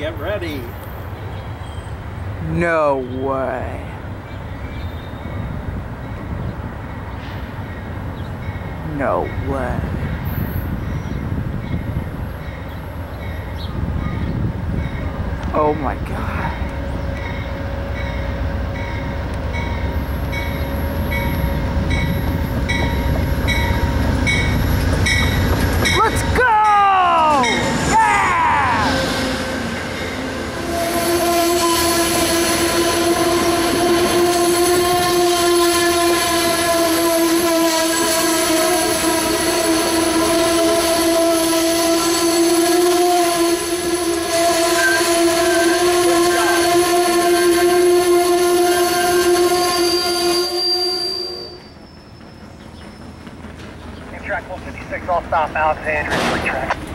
get ready. No way. No way. Oh my god. Track 156, I'll stop Alexandria, free track.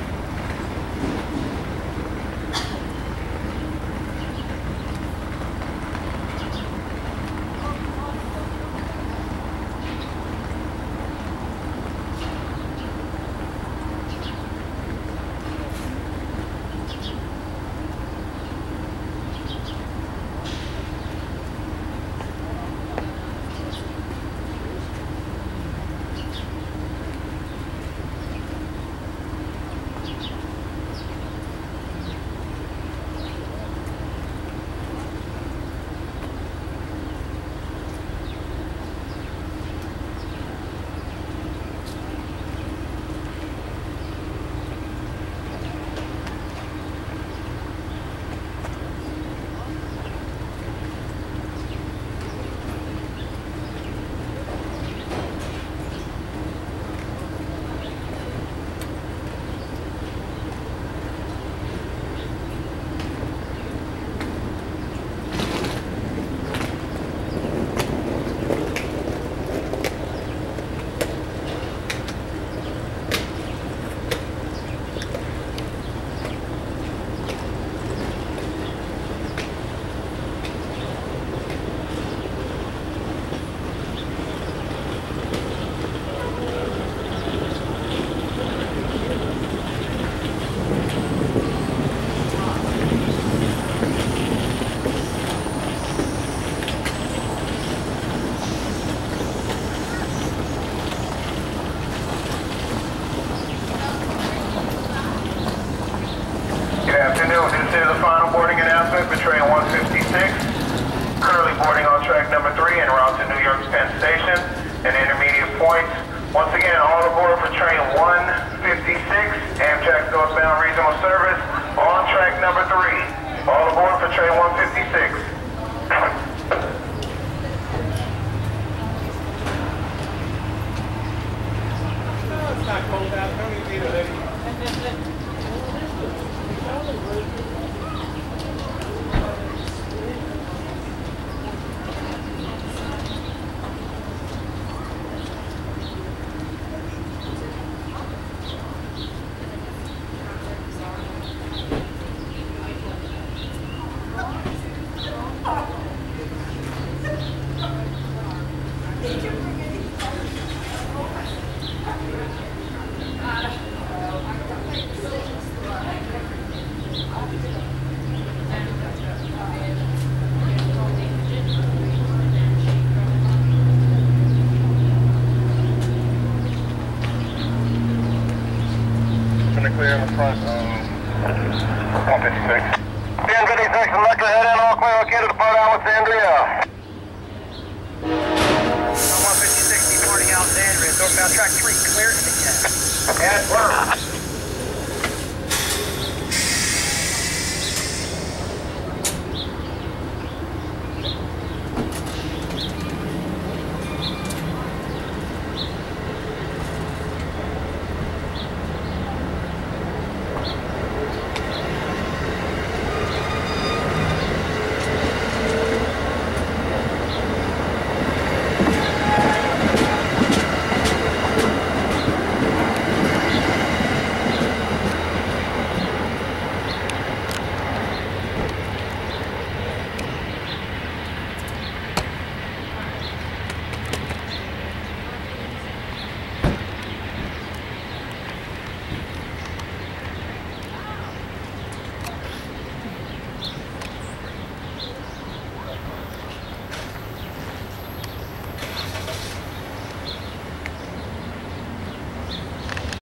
Is the final boarding announcement for train 156. Currently boarding on track number three en route to New York's Penn Station and intermediate points. Once again, all aboard for train 156, Amtrak northbound regional service on track number three. All aboard for train 156. Clear in the front, um, 156. 1056, I'm not okay to depart Alexandria. 156, departing Alexandria, northbound track 3, clear to the 10. And first.